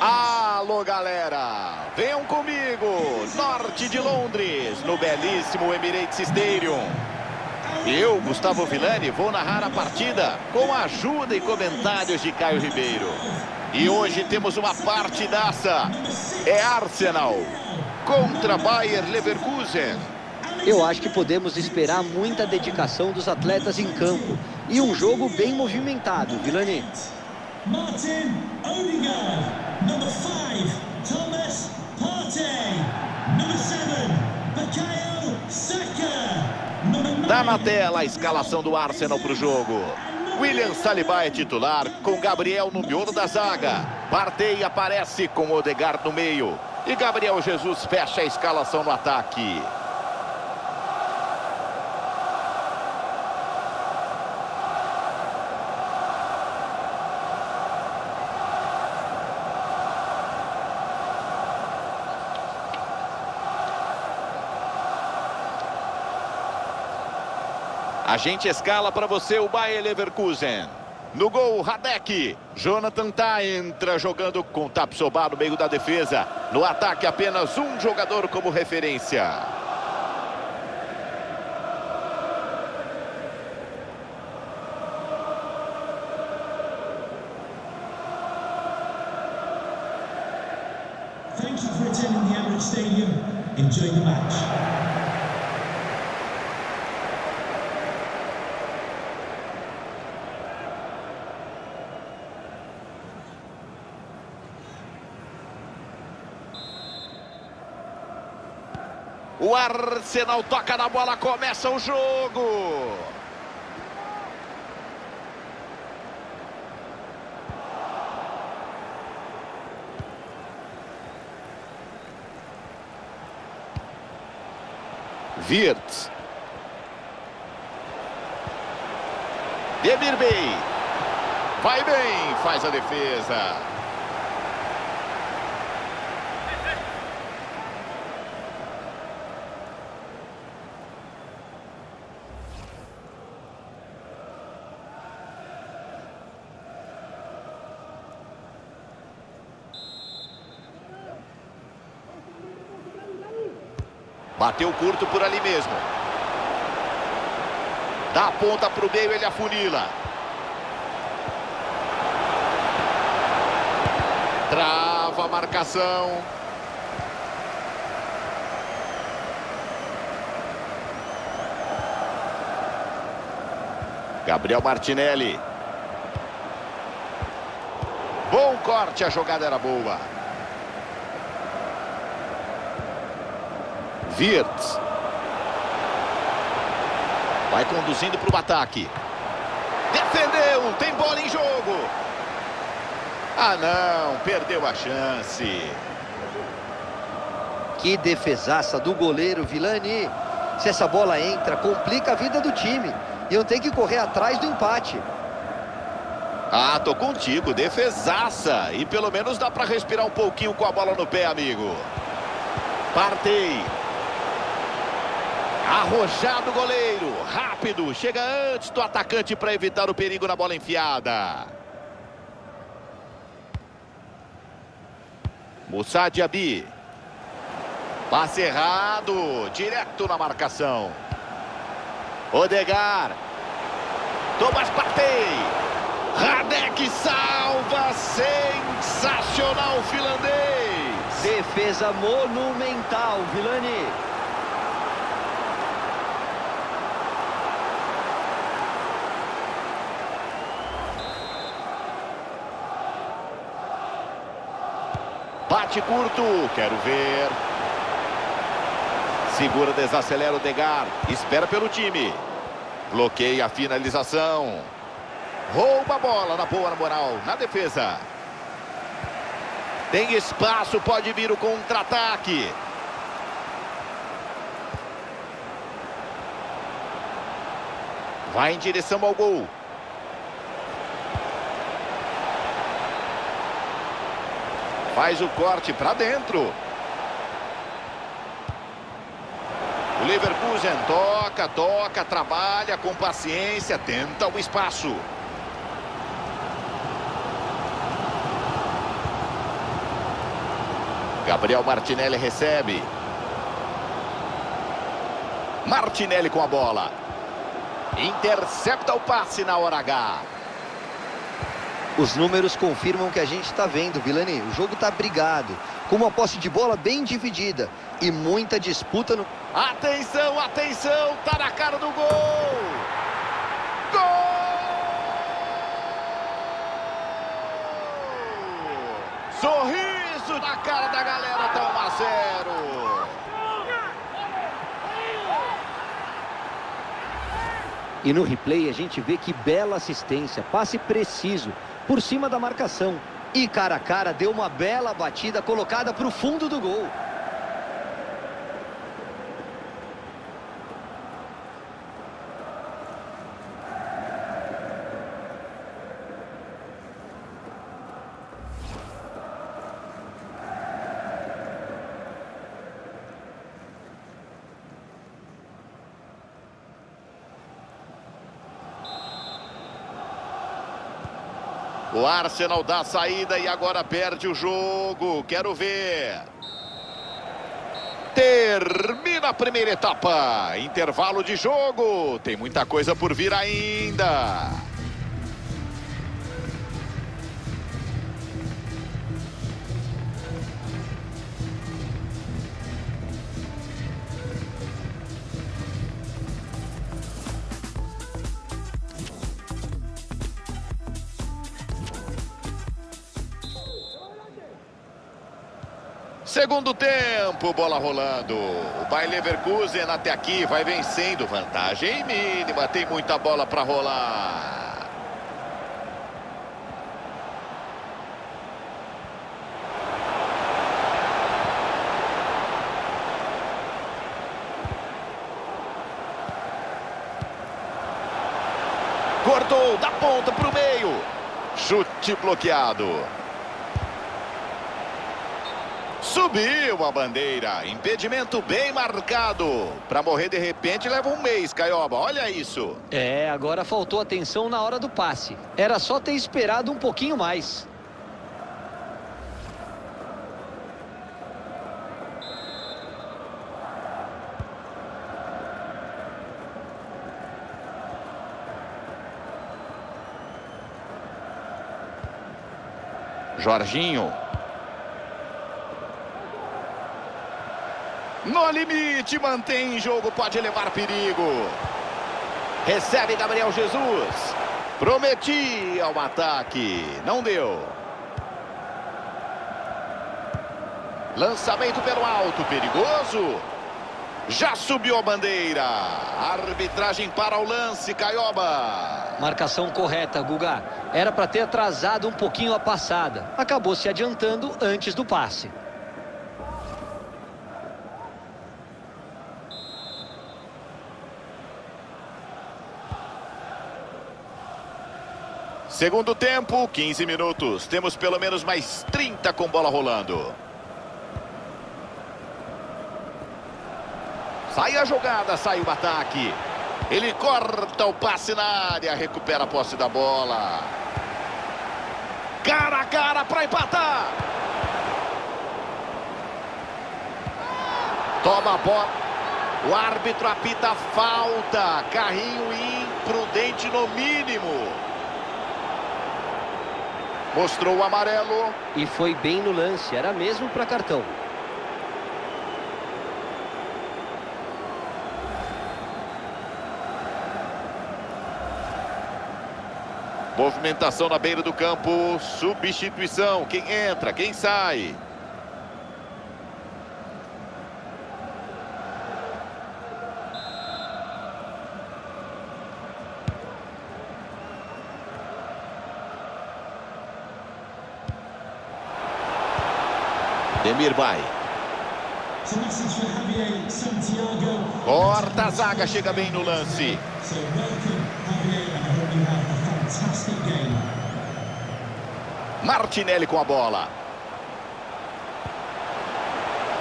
Alô, galera! Venham comigo, norte de Londres, no belíssimo Emirates Stadium. Eu, Gustavo Villani, vou narrar a partida com a ajuda e comentários de Caio Ribeiro. E hoje temos uma partidaça. É Arsenal contra Bayer Leverkusen. Eu acho que podemos esperar muita dedicação dos atletas em campo. E um jogo bem movimentado, Vilani. Martin Odegaard. Number five, Thomas Partey. Number seven, Bukayo Saka. Tá na tela a escalação do Arsenal para o jogo. William Saliba é titular, com Gabriel no miolo da zaga. Partey aparece com Odegaard no meio. E Gabriel Jesus fecha a escalação no ataque. A gente escala para você o Bayer Leverkusen. No gol, Radek. Jonathan tá entra jogando com Tapsobá no meio da defesa. No ataque, apenas um jogador como referência. Thank you for attending the Emirates Stadium. Enjoy the match. O Arsenal toca na bola, começa o jogo. Wirtz. Demir. Vai bem, faz a defesa. Bateu curto por ali mesmo. Dá a ponta para o meio, ele afunila. Trava a marcação. Gabriel Martinelli. Bom corte, a jogada era boa. Wirtz. Vai conduzindo para o ataque. Defendeu, tem bola em jogo. Ah não, perdeu a chance. Que defesaça do goleiro Vilani. Se essa bola entra, complica a vida do time. E eu tenho que correr atrás do empate. Ah, tô contigo, defesaça. E pelo menos dá para respirar um pouquinho com a bola no pé, amigo. Partei. Arrojado o goleiro, rápido, chega antes do atacante para evitar o perigo na bola enfiada. Moussa Diaby. Passe errado, direto na marcação. Odegar. Thomas Partey. Radek salva, sensacional finlandês. Defesa monumental, Vilani. Bate curto, quero ver. Segura, desacelera o Degar. Espera pelo time. Bloqueia a finalização. Rouba a bola na boa na moral, na defesa. Tem espaço, pode vir o contra-ataque. Vai em direção ao gol. Faz o corte para dentro. O Leverkusen toca, toca, trabalha com paciência, tenta o espaço. Gabriel Martinelli recebe. Martinelli com a bola. Intercepta o passe na hora H. Os números confirmam que a gente está vendo, Vilani. O jogo está brigado, com uma posse de bola bem dividida e muita disputa no... Atenção, atenção, tá na cara do gol! Gol! Sorriso na cara da galera, tá 1 a 0. E no replay a gente vê que bela assistência, passe preciso, por cima da marcação. E cara a cara deu uma bela batida colocada para o fundo do gol. O Arsenal dá a saída e agora perde o jogo. Quero ver. Termina a primeira etapa. Intervalo de jogo. Tem muita coisa por vir ainda. Segundo tempo, bola rolando. O Bayer Leverkusen até aqui vai vencendo. Vantagem mínima, tem muita bola para rolar. Cortou da ponta para o meio. Chute bloqueado. Subiu a bandeira. Impedimento bem marcado. Para morrer de repente leva um mês, Caioba. Olha isso. É, agora faltou atenção na hora do passe. Era só ter esperado um pouquinho mais. Jorginho. No limite, mantém em jogo, pode levar perigo. Recebe Gabriel Jesus. Prometia o ataque, não deu. Lançamento pelo alto, perigoso. Já subiu a bandeira. Arbitragem para o lance, Caioba. Marcação correta, Guga. Era para ter atrasado um pouquinho a passada. Acabou se adiantando antes do passe. Segundo tempo, 15 minutos. Temos pelo menos mais 30 com bola rolando. Sai a jogada, sai o ataque. Ele corta o passe na área, recupera a posse da bola. Cara a cara para empatar. Toma a bola. O árbitro apita falta. Carrinho imprudente no mínimo. Mostrou o amarelo. E foi bem no lance, era mesmo para cartão. Movimentação na beira do campo, substituição, quem entra, quem sai. Demirbay. Corta a zaga, chega bem no lance. Martinelli com a bola.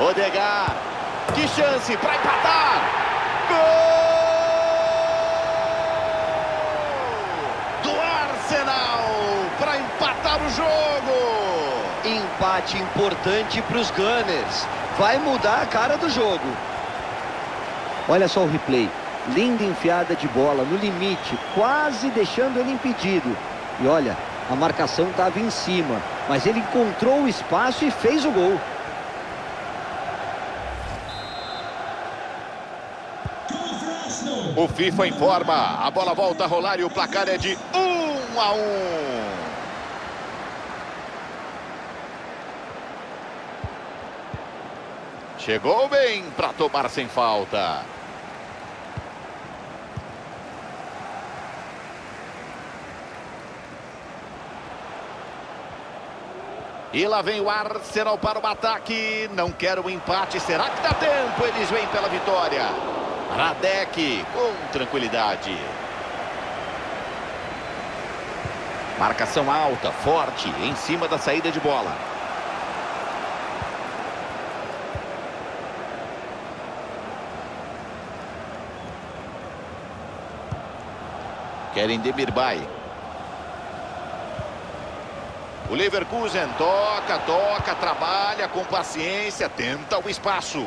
Odegar. Que chance para empatar. Gol! Do Arsenal para empatar o jogo. Empate importante para os Gunners. Vai mudar a cara do jogo. Olha só o replay. Linda enfiada de bola no limite, quase deixando ele impedido. E olha, a marcação estava em cima, mas ele encontrou o espaço e fez o gol. O FIFA informa. A bola volta a rolar e o placar é de 1 a 1. Chegou bem para tomar sem falta. E lá vem o Arsenal para o ataque. Não quer o empate. Será que dá tempo? Eles vêm pela vitória. Radek com tranquilidade. Marcação alta, forte, em cima da saída de bola. Querem Demirbay. O Leverkusen toca, toca, trabalha com paciência, tenta o espaço.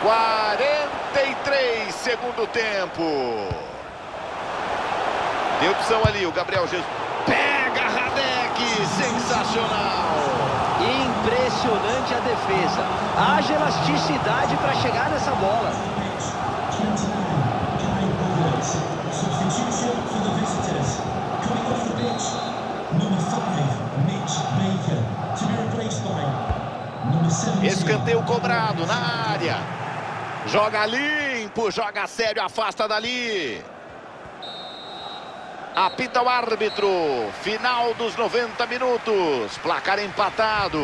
43 segundo tempo. Tem opção ali, o Gabriel Jesus. Pega Radek, sensacional. Impressionante a defesa. Haja elasticidade para chegar nessa bola. Escanteio cobrado na área. Joga limpo, joga sério, afasta dali. Apita o árbitro. Final dos 90 minutos. Placar empatado.